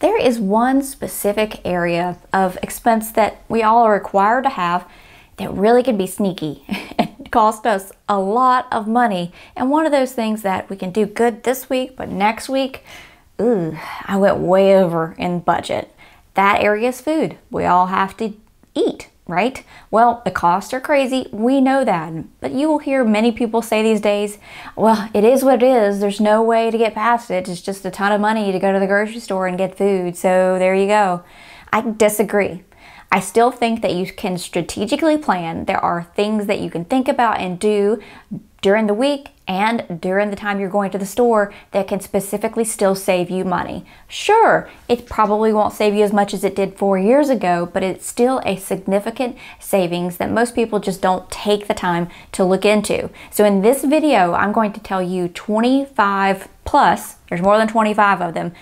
There is one specific area of expense that we all are required to have that really can be sneaky and cost us a lot of money. And one of those things that we can do good this week, but next week, ooh, I went way over in budget. That area is food. We all have to eat right? Well, the costs are crazy. We know that. But you will hear many people say these days, well, it is what it is. There's no way to get past it. It's just a ton of money to go to the grocery store and get food. So there you go. I disagree. I still think that you can strategically plan. There are things that you can think about and do during the week and during the time you're going to the store that can specifically still save you money. Sure, it probably won't save you as much as it did four years ago, but it's still a significant savings that most people just don't take the time to look into. So in this video, I'm going to tell you 25 plus, there's more than 25 of them,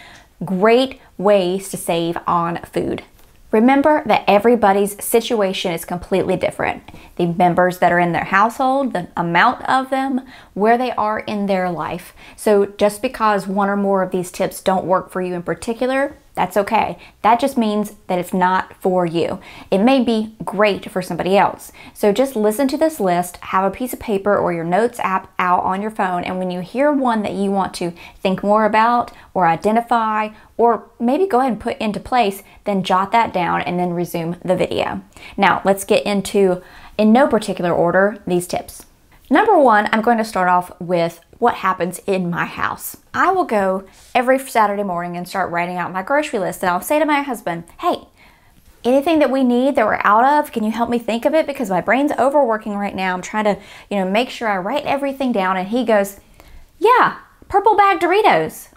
great ways to save on food. Remember that everybody's situation is completely different. The members that are in their household, the amount of them, where they are in their life. So just because one or more of these tips don't work for you in particular, that's okay. That just means that it's not for you. It may be great for somebody else. So just listen to this list, have a piece of paper or your notes app out on your phone, and when you hear one that you want to think more about or identify or maybe go ahead and put into place, then jot that down and then resume the video. Now, let's get into, in no particular order, these tips. Number one, I'm going to start off with what happens in my house. I will go every Saturday morning and start writing out my grocery list, and I'll say to my husband, hey, anything that we need that we're out of, can you help me think of it? Because my brain's overworking right now. I'm trying to, you know, make sure I write everything down. And he goes, yeah, purple bag Doritos.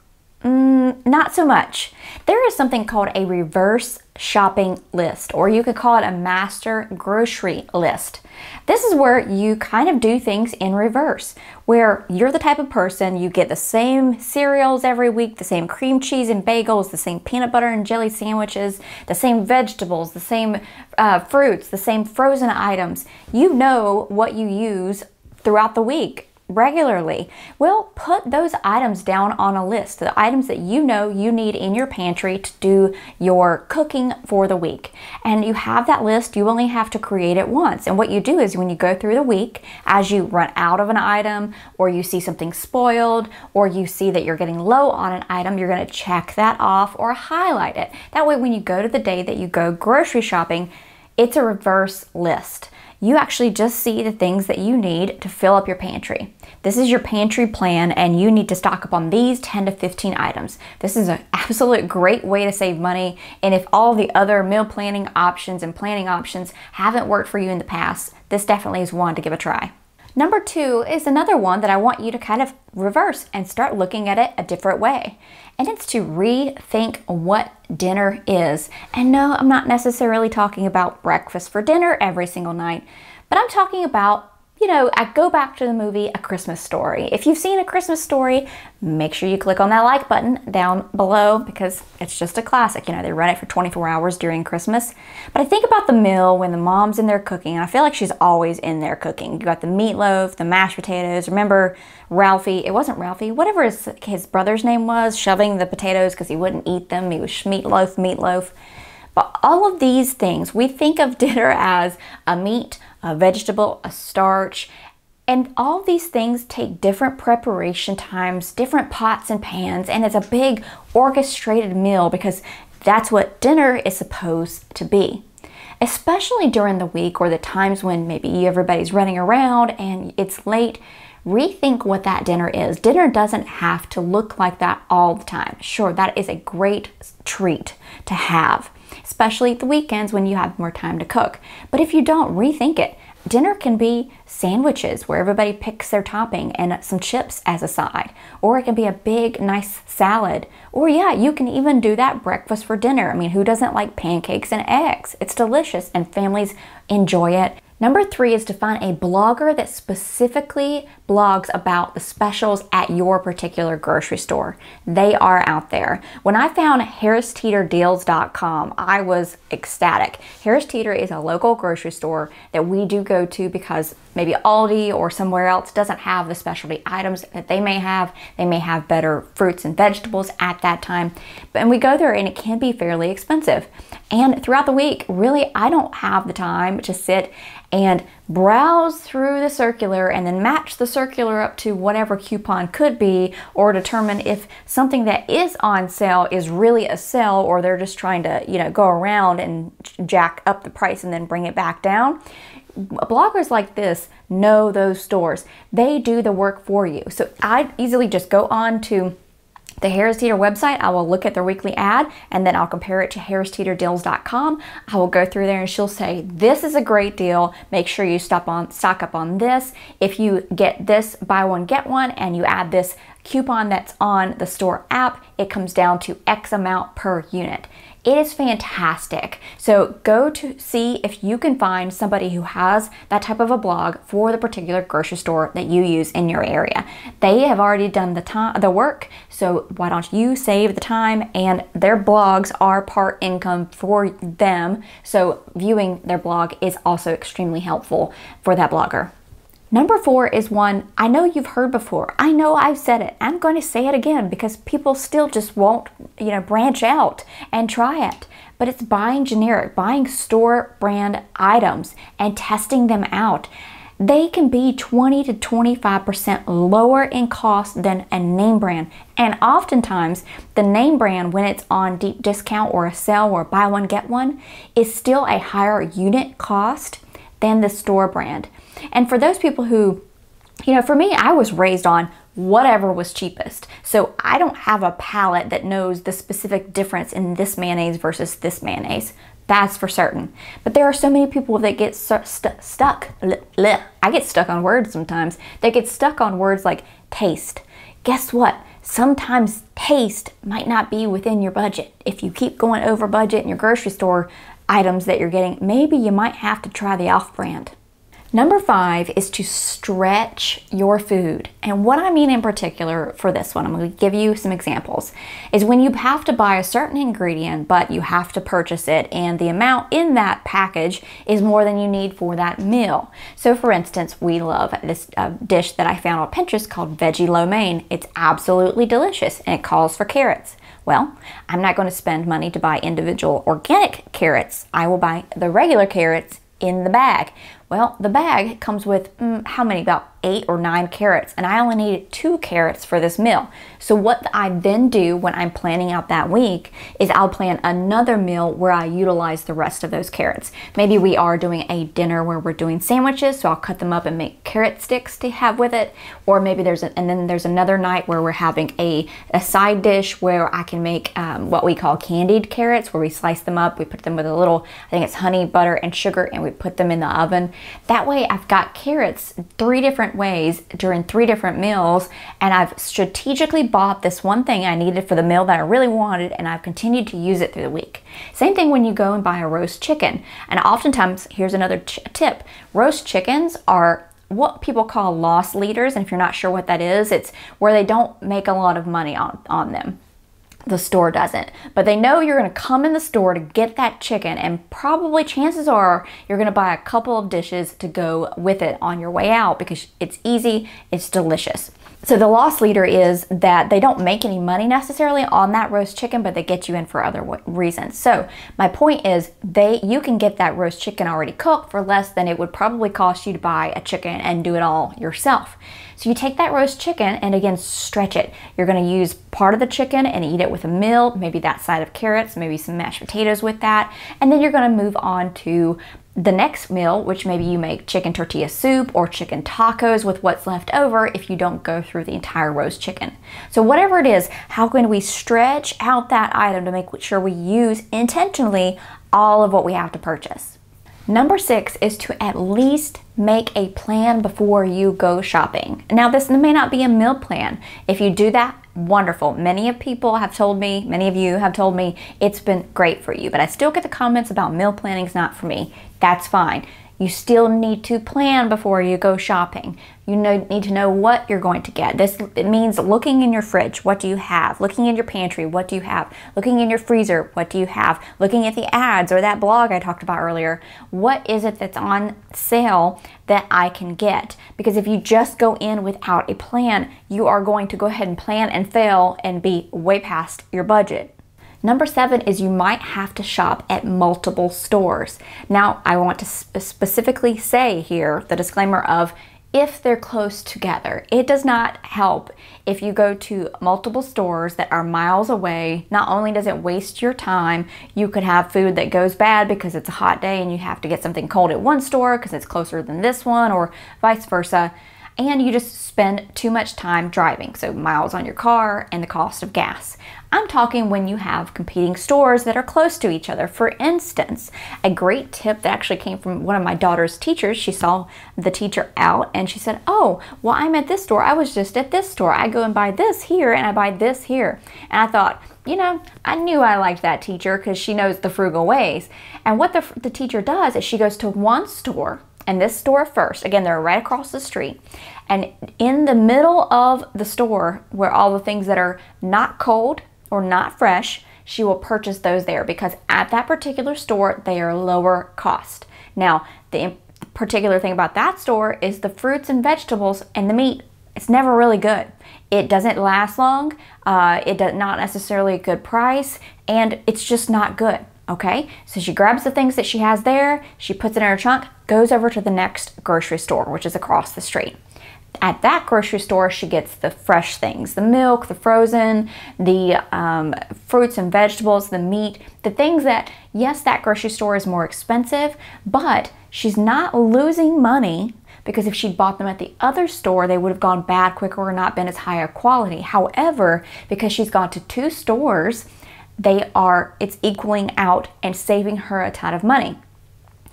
Mm, not so much. There is something called a reverse shopping list, or you could call it a master grocery list. This is where you kind of do things in reverse, where you're the type of person you get the same cereals every week, the same cream cheese and bagels, the same peanut butter and jelly sandwiches, the same vegetables, the same uh, fruits, the same frozen items. You know what you use throughout the week regularly. Well, put those items down on a list, the items that you know you need in your pantry to do your cooking for the week. And you have that list, you only have to create it once. And what you do is when you go through the week, as you run out of an item, or you see something spoiled, or you see that you're getting low on an item, you're gonna check that off or highlight it. That way, when you go to the day that you go grocery shopping, it's a reverse list you actually just see the things that you need to fill up your pantry. This is your pantry plan and you need to stock up on these 10 to 15 items. This is an absolute great way to save money and if all the other meal planning options and planning options haven't worked for you in the past, this definitely is one to give a try. Number two is another one that I want you to kind of reverse and start looking at it a different way. And it's to rethink what dinner is. And no, I'm not necessarily talking about breakfast for dinner every single night, but I'm talking about you know, I go back to the movie A Christmas Story. If you've seen A Christmas Story, make sure you click on that like button down below because it's just a classic. You know, they run it for 24 hours during Christmas. But I think about the meal when the mom's in there cooking, and I feel like she's always in there cooking. You got the meatloaf, the mashed potatoes. Remember Ralphie? It wasn't Ralphie, whatever his, his brother's name was, shoving the potatoes because he wouldn't eat them. He was meatloaf, meatloaf. But all of these things, we think of dinner as a meat a vegetable, a starch, and all these things take different preparation times, different pots and pans, and it's a big orchestrated meal because that's what dinner is supposed to be. Especially during the week or the times when maybe everybody's running around and it's late, rethink what that dinner is. Dinner doesn't have to look like that all the time. Sure, that is a great treat to have especially the weekends when you have more time to cook. But if you don't, rethink it. Dinner can be sandwiches where everybody picks their topping and some chips as a side. Or it can be a big, nice salad. Or, yeah, you can even do that breakfast for dinner. I mean, who doesn't like pancakes and eggs? It's delicious and families enjoy it. Number three is to find a blogger that specifically blogs about the specials at your particular grocery store. They are out there. When I found harristeeterdeals.com, I was ecstatic. Harris Teeter is a local grocery store that we do go to because maybe Aldi or somewhere else doesn't have the specialty items that they may have. They may have better fruits and vegetables at that time. And we go there and it can be fairly expensive. And throughout the week, really, I don't have the time to sit and browse through the circular and then match the circular up to whatever coupon could be or determine if something that is on sale is really a sale or they're just trying to, you know, go around and jack up the price and then bring it back down bloggers like this know those stores. They do the work for you. So I easily just go on to the Harris Teeter website, I will look at their weekly ad and then I'll compare it to harristeeterdeals.com. I will go through there and she'll say, this is a great deal. Make sure you stop on stock up on this. If you get this buy one, get one, and you add this coupon that's on the store app, it comes down to X amount per unit. It is fantastic. So go to see if you can find somebody who has that type of a blog for the particular grocery store that you use in your area. They have already done the time the work, so why don't you save the time and their blogs are part income for them. So viewing their blog is also extremely helpful for that blogger. Number four is one I know you've heard before. I know I've said it. I'm going to say it again because people still just won't, you know, branch out and try it. But it's buying generic, buying store brand items and testing them out. They can be 20 to 25% lower in cost than a name brand. And oftentimes, the name brand, when it's on deep discount or a sale or buy one, get one, is still a higher unit cost than the store brand. And for those people who, you know, for me, I was raised on whatever was cheapest. So I don't have a palate that knows the specific difference in this mayonnaise versus this mayonnaise. That's for certain. But there are so many people that get stu stuck. I get stuck on words sometimes. They get stuck on words like taste. Guess what? Sometimes taste might not be within your budget. If you keep going over budget in your grocery store items that you're getting, maybe you might have to try the off brand. Number five is to stretch your food. And what I mean in particular for this one, I'm going to give you some examples, is when you have to buy a certain ingredient, but you have to purchase it, and the amount in that package is more than you need for that meal. So, for instance, we love this uh, dish that I found on Pinterest called Veggie Lo Mein. It's absolutely delicious and it calls for carrots. Well, I'm not going to spend money to buy individual organic carrots. I will buy the regular carrots in the bag. Well, the bag comes with mm, how many? About eight or nine carrots, and I only needed two carrots for this meal. So, what I then do when I'm planning out that week is I'll plan another meal where I utilize the rest of those carrots. Maybe we are doing a dinner where we're doing sandwiches, so I'll cut them up and make carrot sticks to have with it. Or maybe there's a, and then there's another night where we're having a, a side dish where I can make um, what we call candied carrots, where we slice them up, we put them with a little, I think it's honey, butter, and sugar, and we put them in the oven. That way, I've got carrots three different ways during three different meals and I've strategically bought this one thing I needed for the meal that I really wanted and I've continued to use it through the week. Same thing when you go and buy a roast chicken. And oftentimes, here's another tip. Roast chickens are what people call loss leaders and if you're not sure what that is, it's where they don't make a lot of money on, on them the store doesn't. But they know you're going to come in the store to get that chicken, and probably chances are you're going to buy a couple of dishes to go with it on your way out because it's easy, it's delicious. So the loss leader is that they don't make any money necessarily on that roast chicken, but they get you in for other reasons. So my point is they you can get that roast chicken already cooked for less than it would probably cost you to buy a chicken and do it all yourself. So you take that roast chicken and again stretch it. You're going to use part of the chicken and eat it with a meal, maybe that side of carrots, maybe some mashed potatoes with that, and then you're going to move on to the next meal, which maybe you make chicken tortilla soup or chicken tacos with what's left over if you don't go through the entire roast chicken. So whatever it is, how can we stretch out that item to make sure we use intentionally all of what we have to purchase? Number six is to at least make a plan before you go shopping. Now this may not be a meal plan. If you do that, wonderful. Many of people have told me, many of you have told me it's been great for you, but I still get the comments about meal planning is not for me. That's fine. You still need to plan before you go shopping. You know, need to know what you're going to get. This it means looking in your fridge, what do you have? Looking in your pantry, what do you have? Looking in your freezer, what do you have? Looking at the ads or that blog I talked about earlier. What is it that's on sale that I can get? Because if you just go in without a plan, you are going to go ahead and plan and fail and be way past your budget. Number seven is you might have to shop at multiple stores. Now, I want to sp specifically say here the disclaimer of if they're close together. It does not help if you go to multiple stores that are miles away. Not only does it waste your time, you could have food that goes bad because it's a hot day and you have to get something cold at one store because it's closer than this one, or vice versa and you just spend too much time driving, so miles on your car and the cost of gas. I'm talking when you have competing stores that are close to each other. For instance, a great tip that actually came from one of my daughter's teachers, she saw the teacher out and she said, Oh, well, I'm at this store. I was just at this store. I go and buy this here and I buy this here. And I thought, you know, I knew I liked that teacher because she knows the frugal ways. And what the, the teacher does is she goes to one store and this store first. Again, they're right across the street. And in the middle of the store, where all the things that are not cold or not fresh, she will purchase those there because at that particular store, they are lower cost. Now, the particular thing about that store is the fruits and vegetables and the meat. It's never really good. It doesn't last long. Uh, it does not necessarily a good price, and it's just not good. Okay, so she grabs the things that she has there, she puts it in her trunk, goes over to the next grocery store, which is across the street. At that grocery store, she gets the fresh things the milk, the frozen, the um, fruits and vegetables, the meat, the things that, yes, that grocery store is more expensive, but she's not losing money because if she'd bought them at the other store, they would have gone bad quicker or not been as high a quality. However, because she's gone to two stores, they are, it's equaling out and saving her a ton of money.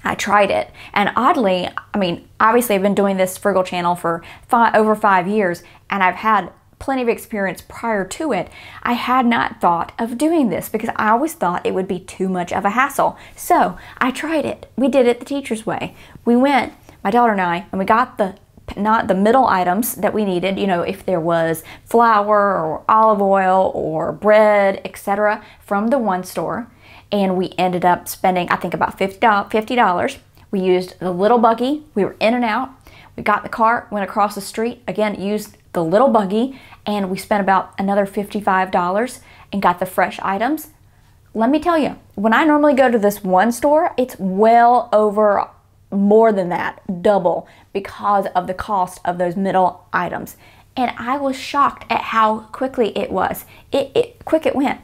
I tried it. And oddly, I mean, obviously I've been doing this frugal channel for five, over five years and I've had plenty of experience prior to it. I had not thought of doing this because I always thought it would be too much of a hassle. So I tried it. We did it the teacher's way. We went, my daughter and I, and we got the not the middle items that we needed, you know, if there was flour or olive oil or bread, etc., from the one store. And we ended up spending, I think, about $50. We used the little buggy. We were in and out. We got the car, went across the street, again, used the little buggy, and we spent about another $55 and got the fresh items. Let me tell you, when I normally go to this one store, it's well over more than that, double, because of the cost of those middle items. And I was shocked at how quickly it was. It, it quick it went.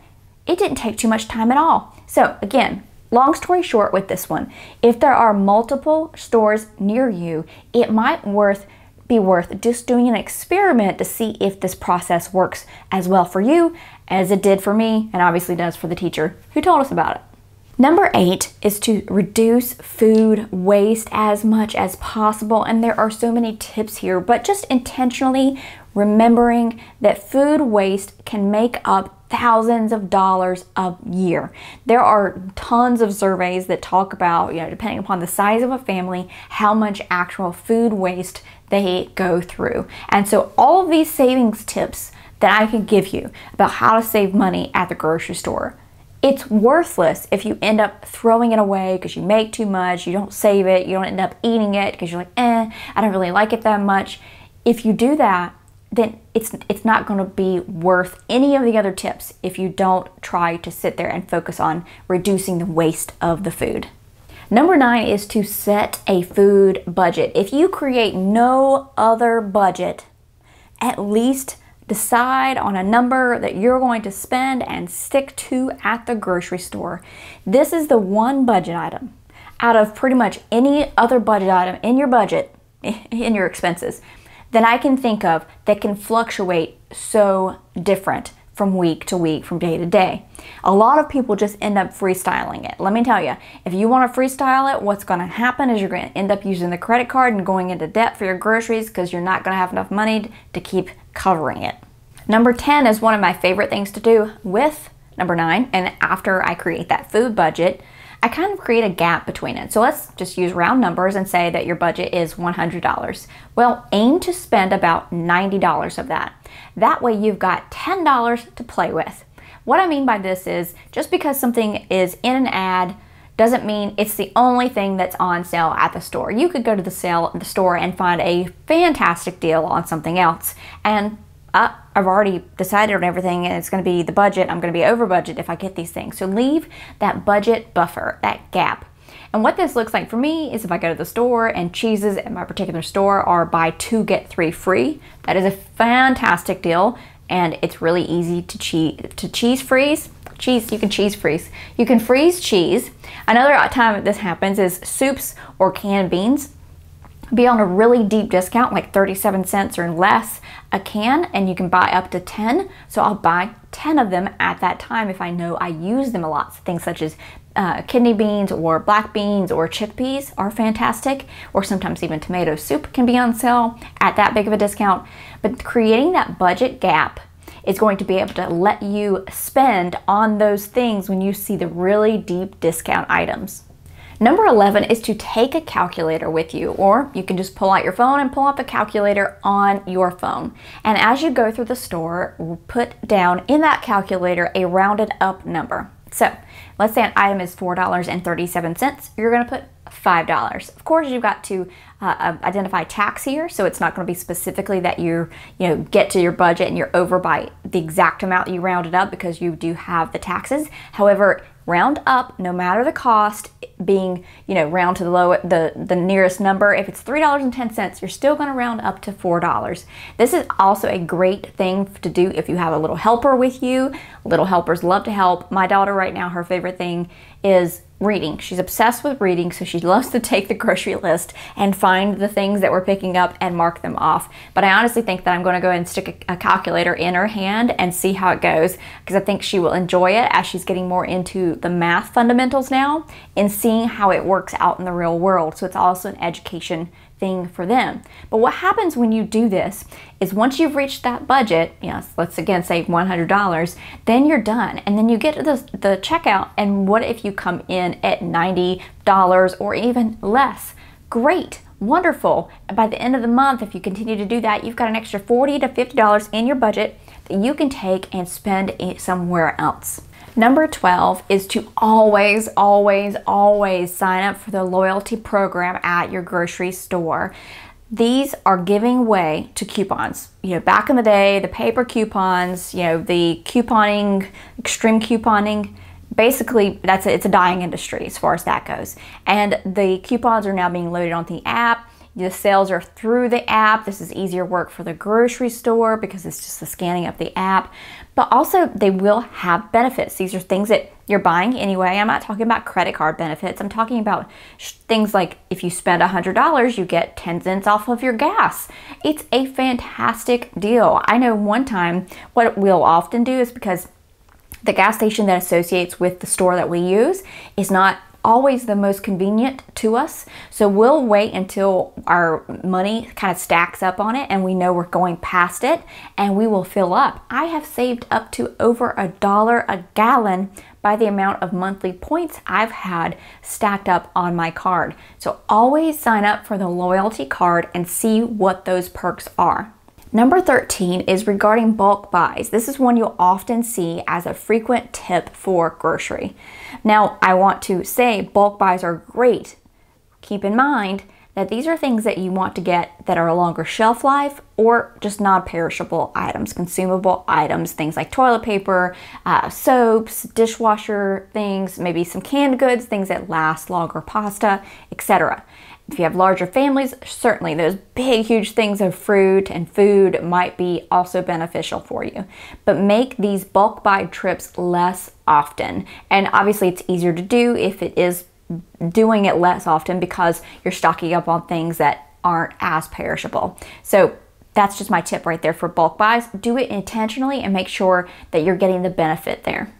It didn't take too much time at all. So again, long story short with this one, if there are multiple stores near you, it might worth be worth just doing an experiment to see if this process works as well for you as it did for me and obviously does for the teacher who told us about it. Number eight is to reduce food waste as much as possible. And there are so many tips here, but just intentionally remembering that food waste can make up thousands of dollars a year. There are tons of surveys that talk about, you know, depending upon the size of a family, how much actual food waste they go through. And so all of these savings tips that I can give you about how to save money at the grocery store it's worthless if you end up throwing it away because you make too much, you don't save it, you don't end up eating it because you're like, eh, I don't really like it that much. If you do that, then it's it's not going to be worth any of the other tips if you don't try to sit there and focus on reducing the waste of the food. Number nine is to set a food budget. If you create no other budget, at least Decide on a number that you're going to spend and stick to at the grocery store. This is the one budget item out of pretty much any other budget item in your budget, in your expenses, that I can think of that can fluctuate so different from week to week, from day to day. A lot of people just end up freestyling it. Let me tell you, if you want to freestyle it, what's going to happen is you're going to end up using the credit card and going into debt for your groceries because you're not going to have enough money to keep covering it. Number 10 is one of my favorite things to do with number 9 and after I create that food budget, I kind of create a gap between it. So let's just use round numbers and say that your budget is $100. Well, aim to spend about $90 of that. That way you've got $10 to play with. What I mean by this is just because something is in an ad doesn't mean it's the only thing that's on sale at the store. You could go to the sale the store and find a fantastic deal on something else and uh, I've already decided on everything and it's going to be the budget. I'm going to be over budget if I get these things. So leave that budget buffer, that gap. And what this looks like for me is if I go to the store and cheeses at my particular store are buy two, get three free. That is a fantastic deal and it's really easy to cheese, to cheese freeze. Cheese, you can cheese freeze. You can freeze cheese. Another time this happens is soups or canned beans be on a really deep discount, like 37 cents or less a can, and you can buy up to 10. So I'll buy 10 of them at that time if I know I use them a lot. Things such as uh, kidney beans or black beans or chickpeas are fantastic, or sometimes even tomato soup can be on sale at that big of a discount. But creating that budget gap is going to be able to let you spend on those things when you see the really deep discount items. Number 11 is to take a calculator with you, or you can just pull out your phone and pull up a calculator on your phone. And as you go through the store, put down in that calculator a rounded up number. So let's say an item is $4.37. You're going to put $5. Of course, you've got to uh, uh, identify tax here, so it's not going to be specifically that you you know get to your budget and you're over by the exact amount you rounded up because you do have the taxes. However, round up no matter the cost being you know round to the low the the nearest number if it's three dollars and ten cents you're still going to round up to four dollars. This is also a great thing to do if you have a little helper with you. Little helpers love to help. My daughter right now her favorite thing is reading. She's obsessed with reading, so she loves to take the grocery list and find the things that we're picking up and mark them off. But I honestly think that I'm going to go and stick a, a calculator in her hand and see how it goes because I think she will enjoy it as she's getting more into the math fundamentals now and seeing how it works out in the real world. So it's also an education thing for them. But what happens when you do this is once you've reached that budget, yes, let's again say $100, then you're done. And then you get to the, the checkout, and what if you come in at $90 or even less? Great wonderful. And by the end of the month, if you continue to do that, you've got an extra 40 to $50 in your budget that you can take and spend somewhere else. Number 12 is to always, always, always sign up for the loyalty program at your grocery store. These are giving way to coupons. You know, back in the day, the paper coupons, you know, the couponing, extreme couponing, basically that's a, it's a dying industry as far as that goes. And the coupons are now being loaded on the app the sales are through the app. This is easier work for the grocery store because it's just the scanning of the app. But also, they will have benefits. These are things that you're buying anyway. I'm not talking about credit card benefits. I'm talking about things like if you spend $100, you get 10 cents off of your gas. It's a fantastic deal. I know one time what we'll often do is because the gas station that associates with the store that we use is not always the most convenient to us. So we'll wait until our money kind of stacks up on it and we know we're going past it and we will fill up. I have saved up to over a dollar a gallon by the amount of monthly points I've had stacked up on my card. So always sign up for the loyalty card and see what those perks are. Number 13 is regarding bulk buys. This is one you'll often see as a frequent tip for grocery. Now, I want to say bulk buys are great. Keep in mind that these are things that you want to get that are a longer shelf life or just non-perishable items, consumable items, things like toilet paper, uh, soaps, dishwasher things, maybe some canned goods, things that last longer, pasta, etc. If you have larger families, certainly those big, huge things of fruit and food might be also beneficial for you. But make these bulk buy trips less often. And obviously, it's easier to do if it is doing it less often because you're stocking up on things that aren't as perishable. So that's just my tip right there for bulk buys. Do it intentionally and make sure that you're getting the benefit there.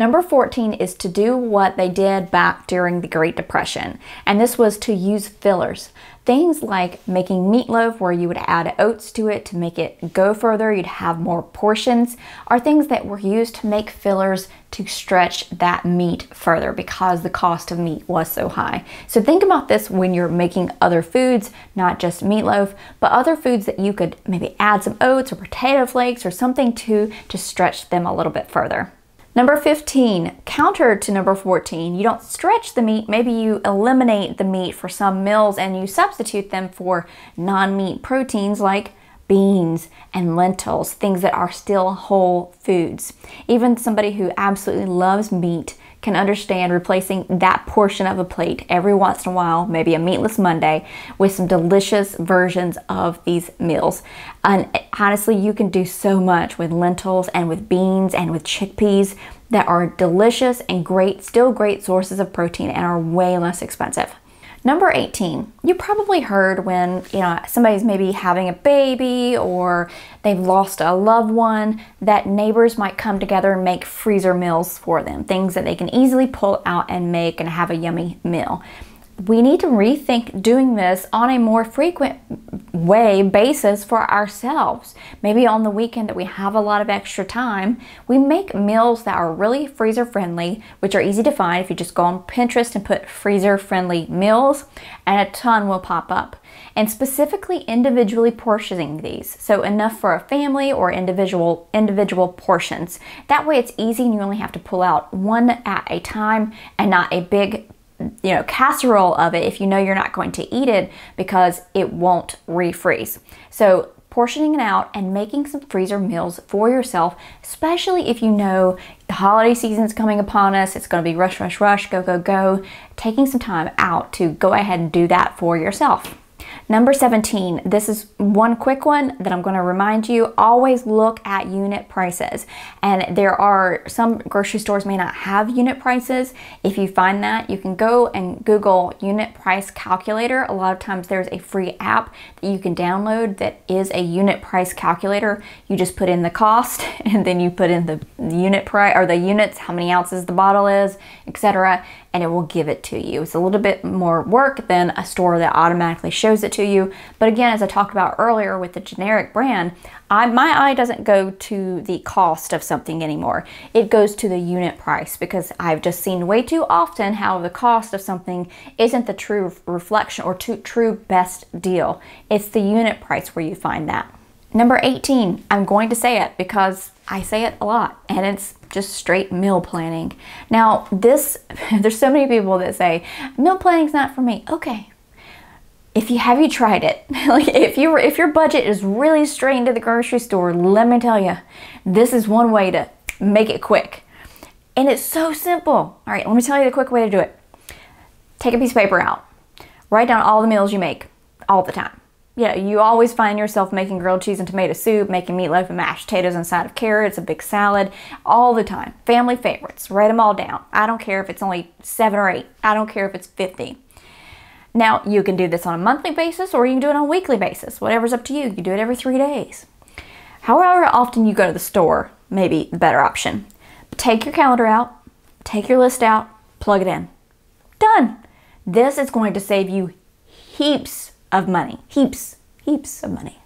Number 14 is to do what they did back during the Great Depression, and this was to use fillers. Things like making meatloaf where you would add oats to it to make it go further, you'd have more portions, are things that were used to make fillers to stretch that meat further because the cost of meat was so high. So think about this when you're making other foods, not just meatloaf, but other foods that you could maybe add some oats or potato flakes or something to to stretch them a little bit further. Number 15, counter to number 14, you don't stretch the meat, maybe you eliminate the meat for some meals and you substitute them for non-meat proteins like beans and lentils, things that are still whole foods. Even somebody who absolutely loves meat can understand replacing that portion of a plate every once in a while, maybe a meatless Monday, with some delicious versions of these meals. And honestly, you can do so much with lentils and with beans and with chickpeas that are delicious and great, still great sources of protein and are way less expensive. Number 18, you probably heard when, you know, somebody's maybe having a baby or they've lost a loved one that neighbors might come together and make freezer meals for them, things that they can easily pull out and make and have a yummy meal we need to rethink doing this on a more frequent way basis for ourselves. Maybe on the weekend that we have a lot of extra time, we make meals that are really freezer friendly, which are easy to find if you just go on Pinterest and put freezer friendly meals, and a ton will pop up. And specifically individually portioning these. So enough for a family or individual individual portions. That way it's easy and you only have to pull out one at a time and not a big you know, casserole of it if you know you're not going to eat it because it won't refreeze. So portioning it out and making some freezer meals for yourself, especially if you know the holiday season is coming upon us, it's going to be rush, rush, rush, go, go, go, taking some time out to go ahead and do that for yourself. Number 17, this is one quick one that I'm going to remind you. Always look at unit prices. And there are some grocery stores may not have unit prices. If you find that, you can go and Google unit price calculator. A lot of times there's a free app that you can download that is a unit price calculator. You just put in the cost and then you put in the unit price or the units, how many ounces the bottle is, etc and it will give it to you. It's a little bit more work than a store that automatically shows it to you. But again, as I talked about earlier with the generic brand, I, my eye doesn't go to the cost of something anymore. It goes to the unit price because I've just seen way too often how the cost of something isn't the true reflection or true best deal. It's the unit price where you find that. Number 18, I'm going to say it because I say it a lot and it's just straight meal planning. Now, this, there's so many people that say, meal planning's not for me. Okay. If you have you tried it, like if you if your budget is really strained to the grocery store, let me tell you, this is one way to make it quick. And it's so simple. All right, let me tell you the quick way to do it. Take a piece of paper out. Write down all the meals you make all the time yeah, you always find yourself making grilled cheese and tomato soup, making meatloaf and mashed potatoes inside of carrots, a big salad, all the time. Family favorites, write them all down. I don't care if it's only seven or eight. I don't care if it's 50. Now, you can do this on a monthly basis or you can do it on a weekly basis. Whatever's up to you. You do it every three days. However often you go to the store, maybe the better option. Take your calendar out, take your list out, plug it in. Done. This is going to save you heaps of money. Heaps, heaps of money.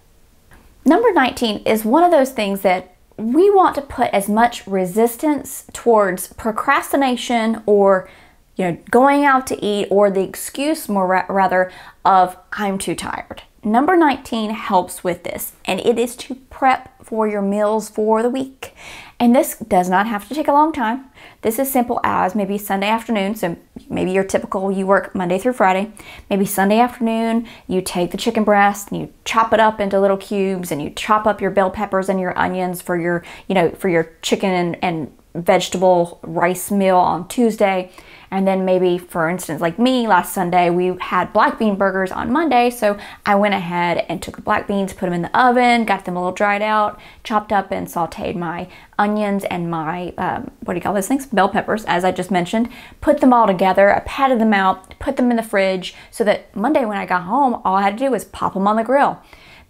Number 19 is one of those things that we want to put as much resistance towards procrastination or you know going out to eat or the excuse more ra rather of I'm too tired. Number 19 helps with this and it is to prep for your meals for the week. And this does not have to take a long time. This is simple as maybe Sunday afternoon. So maybe you're typical, you work Monday through Friday. Maybe Sunday afternoon, you take the chicken breast and you chop it up into little cubes and you chop up your bell peppers and your onions for your, you know, for your chicken and, and vegetable rice meal on Tuesday. And then maybe, for instance, like me last Sunday, we had black bean burgers on Monday. So I went ahead and took the black beans, put them in the oven, got them a little dried out, chopped up and sauteed my onions and my, um, what do you call those things? Bell peppers, as I just mentioned. Put them all together. I patted them out, put them in the fridge so that Monday when I got home, all I had to do was pop them on the grill.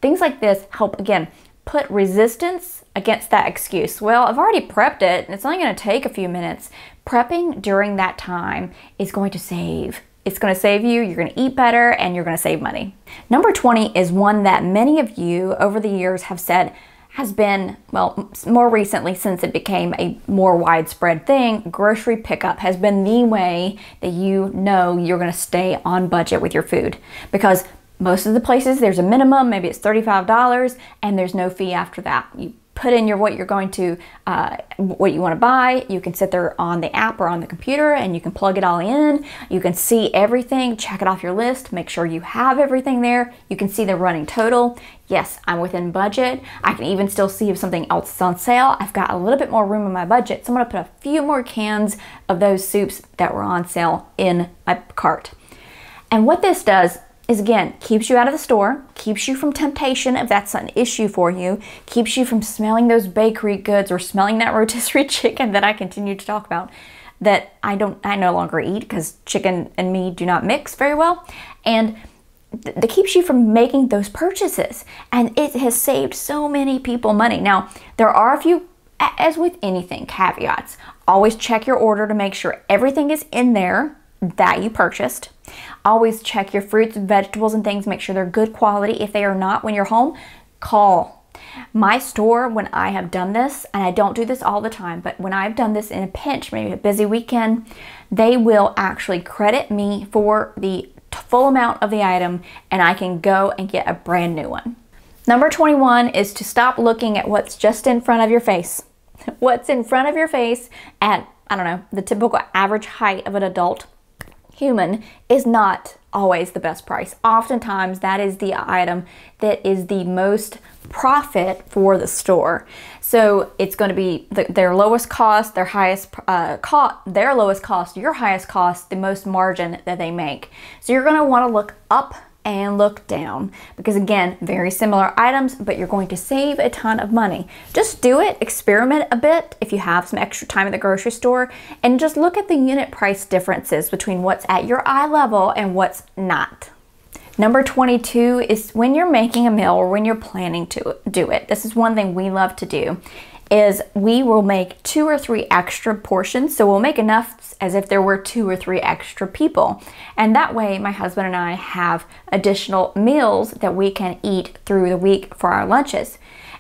Things like this help, again, put resistance against that excuse. Well, I've already prepped it and it's only going to take a few minutes. Prepping during that time is going to save. It's going to save you, you're going to eat better, and you're going to save money. Number 20 is one that many of you over the years have said has been, well, more recently since it became a more widespread thing, grocery pickup has been the way that you know you're going to stay on budget with your food. Because most of the places there's a minimum, maybe it's $35, and there's no fee after that. You put in your what you're going to uh, what you want to buy. You can sit there on the app or on the computer and you can plug it all in. You can see everything check it off your list make sure you have everything there. You can see the running total. Yes i'm within budget. I can even still see if something else is on sale. I've got a little bit more room in my budget so i'm going to put a few more cans of those soups that were on sale in my cart. And what this does is again keeps you out of the store, keeps you from temptation if that's an issue for you, keeps you from smelling those bakery goods or smelling that rotisserie chicken that I continue to talk about that I don't I no longer eat because chicken and me do not mix very well and that keeps you from making those purchases and it has saved so many people money. Now, there are a few as with anything caveats. Always check your order to make sure everything is in there that you purchased. Always check your fruits, vegetables, and things. Make sure they're good quality. If they are not when you're home, call. My store, when I have done this, and I don't do this all the time, but when I've done this in a pinch, maybe a busy weekend, they will actually credit me for the full amount of the item and I can go and get a brand new one. Number 21 is to stop looking at what's just in front of your face. what's in front of your face at, I don't know, the typical average height of an adult human is not always the best price. Oftentimes, that is the item that is the most profit for the store. So it's going to be the, their lowest cost, their highest uh, cost, their lowest cost, your highest cost, the most margin that they make. So you're going to want to look up and look down. Because again very similar items but you're going to save a ton of money. Just do it experiment a bit if you have some extra time at the grocery store and just look at the unit price differences between what's at your eye level and what's not. Number 22 is when you're making a meal or when you're planning to do it. This is one thing we love to do is we will make two or three extra portions. So we'll make enough as if there were two or three extra people. And that way, my husband and I have additional meals that we can eat through the week for our lunches.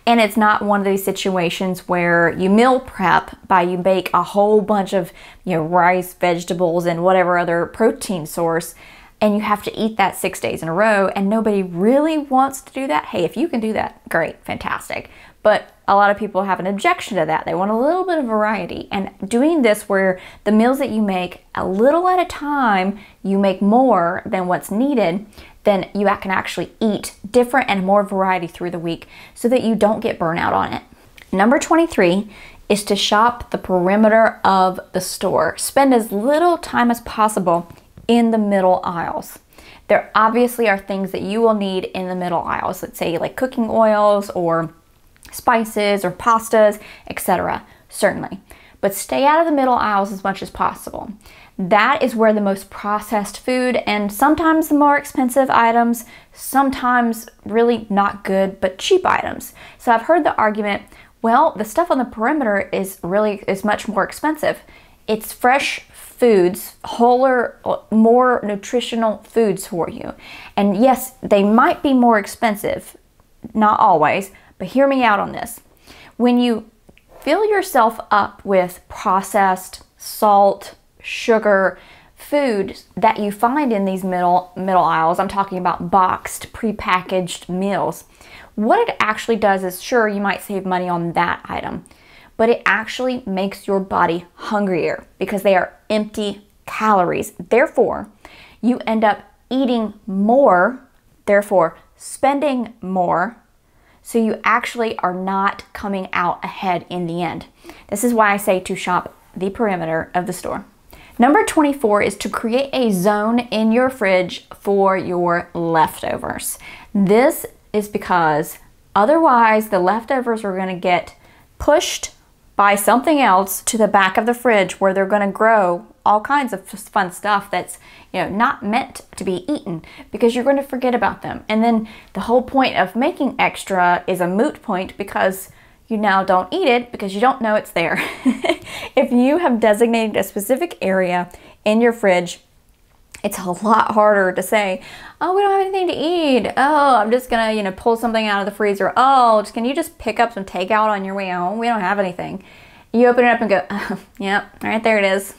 And it's not one of these situations where you meal prep by you bake a whole bunch of, you know, rice, vegetables, and whatever other protein source and you have to eat that six days in a row and nobody really wants to do that. Hey, if you can do that, great, fantastic. But a lot of people have an objection to that. They want a little bit of variety. And doing this where the meals that you make a little at a time, you make more than what's needed, then you can actually eat different and more variety through the week so that you don't get burnout on it. Number 23 is to shop the perimeter of the store. Spend as little time as possible in the middle aisles. There obviously are things that you will need in the middle aisles, let's say like cooking oils or spices or pastas, etc. Certainly. But stay out of the middle aisles as much as possible. That is where the most processed food and sometimes the more expensive items, sometimes really not good but cheap items. So I've heard the argument, well, the stuff on the perimeter is really is much more expensive. It's fresh foods, wholer, more nutritional foods for you. And yes, they might be more expensive, not always, but hear me out on this. When you fill yourself up with processed salt, sugar, food that you find in these middle middle aisles, I'm talking about boxed, prepackaged meals. What it actually does is sure you might save money on that item, but it actually makes your body hungrier because they are empty calories. Therefore, you end up eating more, therefore spending more so you actually are not coming out ahead in the end. This is why I say to shop the perimeter of the store. Number 24 is to create a zone in your fridge for your leftovers. This is because otherwise the leftovers are going to get pushed by something else to the back of the fridge where they're going to grow all kinds of fun stuff that's, you know, not meant to be eaten because you're going to forget about them. And then the whole point of making extra is a moot point because you now don't eat it because you don't know it's there. if you have designated a specific area in your fridge, it's a lot harder to say, oh, we don't have anything to eat. Oh, I'm just gonna, you know, pull something out of the freezer. Oh, just, can you just pick up some takeout on your way home? We don't have anything. You open it up and go, oh, yep, right there it is.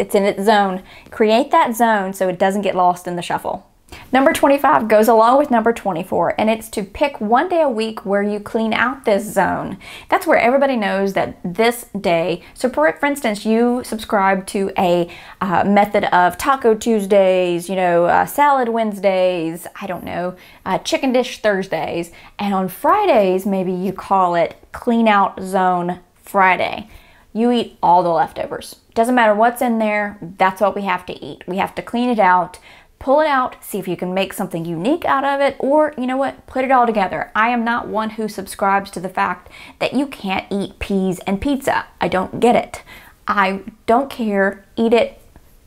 It's in its zone. Create that zone so it doesn't get lost in the shuffle. Number 25 goes along with number 24, and it's to pick one day a week where you clean out this zone. That's where everybody knows that this day, so for, for instance, you subscribe to a uh, method of Taco Tuesdays, you know, uh, Salad Wednesdays, I don't know, uh, Chicken Dish Thursdays, and on Fridays, maybe you call it Clean Out Zone Friday. You eat all the leftovers. Doesn't matter what's in there, that's what we have to eat. We have to clean it out pull it out, see if you can make something unique out of it, or you know what, put it all together. I am not one who subscribes to the fact that you can't eat peas and pizza. I don't get it. I don't care. Eat it.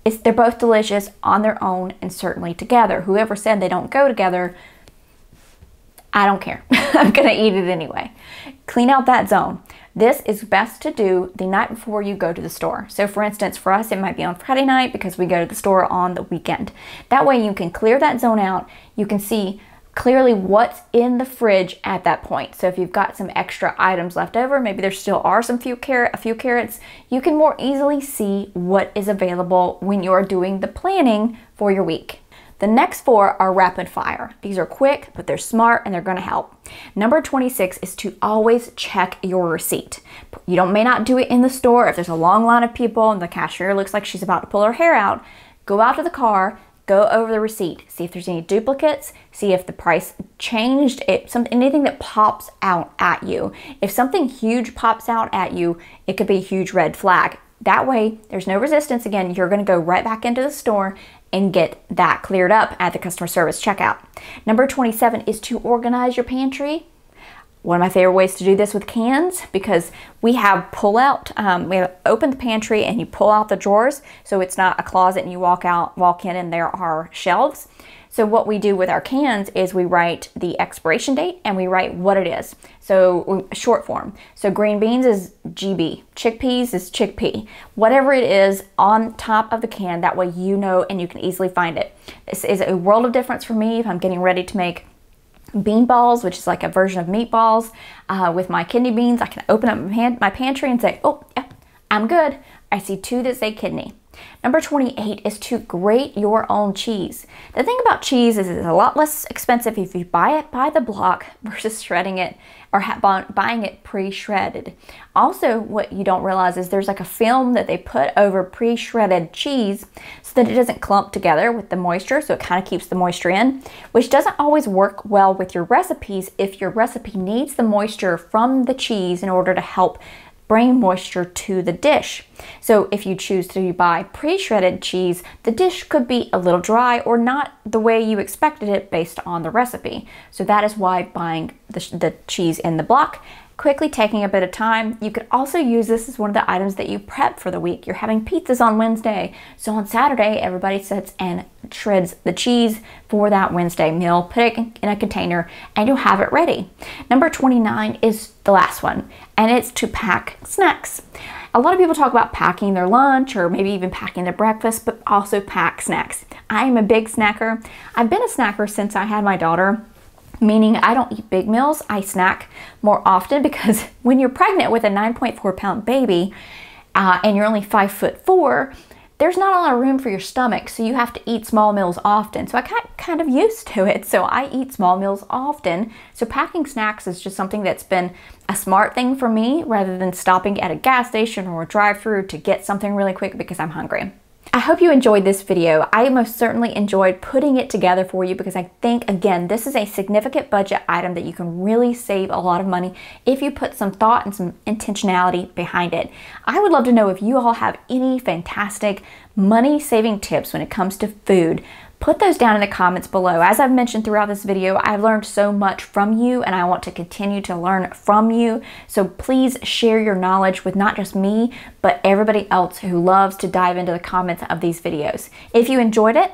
It's, they're both delicious on their own and certainly together. Whoever said they don't go together, I don't care. I'm to eat it anyway. Clean out that zone. This is best to do the night before you go to the store. So for instance, for us, it might be on Friday night because we go to the store on the weekend. That way you can clear that zone out. You can see clearly what's in the fridge at that point. So if you've got some extra items left over, maybe there still are some few carrot, a few carrots, you can more easily see what is available when you're doing the planning for your week. The next four are rapid fire. These are quick, but they're smart and they're gonna help. Number 26 is to always check your receipt. You don't may not do it in the store if there's a long line of people and the cashier looks like she's about to pull her hair out. Go out to the car, go over the receipt, see if there's any duplicates, see if the price changed, it, some, anything that pops out at you. If something huge pops out at you, it could be a huge red flag. That way, there's no resistance. Again, you're gonna go right back into the store and get that cleared up at the customer service checkout. Number 27 is to organize your pantry. One of my favorite ways to do this with cans because we have pull out, um, we have open the pantry and you pull out the drawers so it's not a closet and you walk out, walk in and there are shelves. So what we do with our cans is we write the expiration date and we write what it is. So short form. So green beans is GB, chickpeas is chickpea. Whatever it is on top of the can, that way you know and you can easily find it. This is a world of difference for me if I'm getting ready to make bean balls, which is like a version of meatballs. Uh, with my kidney beans, I can open up my, my pantry and say, oh, yeah, I'm good. I see two that say kidney. Number 28 is to grate your own cheese. The thing about cheese is it's a lot less expensive if you buy it by the block versus shredding it or buying it pre-shredded. Also, what you don't realize is there's like a film that they put over pre-shredded cheese so that it doesn't clump together with the moisture, so it kind of keeps the moisture in, which doesn't always work well with your recipes if your recipe needs the moisture from the cheese in order to help bring moisture to the dish. So if you choose to buy pre-shredded cheese, the dish could be a little dry or not the way you expected it based on the recipe. So that is why buying the, the cheese in the block quickly taking a bit of time. You could also use this as one of the items that you prep for the week. You're having pizzas on Wednesday. So on Saturday, everybody sits and shreds the cheese for that Wednesday meal, put it in a container, and you'll have it ready. Number 29 is the last one, and it's to pack snacks. A lot of people talk about packing their lunch or maybe even packing their breakfast, but also pack snacks. I am a big snacker. I've been a snacker since I had my daughter meaning I don't eat big meals. I snack more often because when you're pregnant with a 9.4 pound baby uh, and you're only five foot four, there's not a lot of room for your stomach, so you have to eat small meals often. So I got kind of used to it, so I eat small meals often. So packing snacks is just something that's been a smart thing for me rather than stopping at a gas station or a drive through to get something really quick because I'm hungry. I hope you enjoyed this video. I most certainly enjoyed putting it together for you because I think, again, this is a significant budget item that you can really save a lot of money if you put some thought and some intentionality behind it. I would love to know if you all have any fantastic money saving tips when it comes to food put those down in the comments below. As I've mentioned throughout this video, I've learned so much from you and I want to continue to learn from you. So please share your knowledge with not just me, but everybody else who loves to dive into the comments of these videos. If you enjoyed it,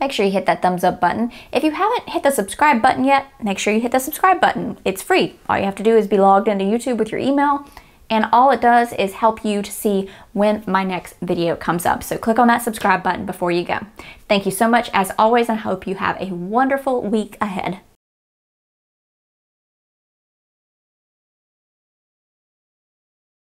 make sure you hit that thumbs up button. If you haven't hit the subscribe button yet, make sure you hit the subscribe button. It's free. All you have to do is be logged into YouTube with your email and all it does is help you to see when my next video comes up. So click on that subscribe button before you go. Thank you so much as always and I hope you have a wonderful week ahead.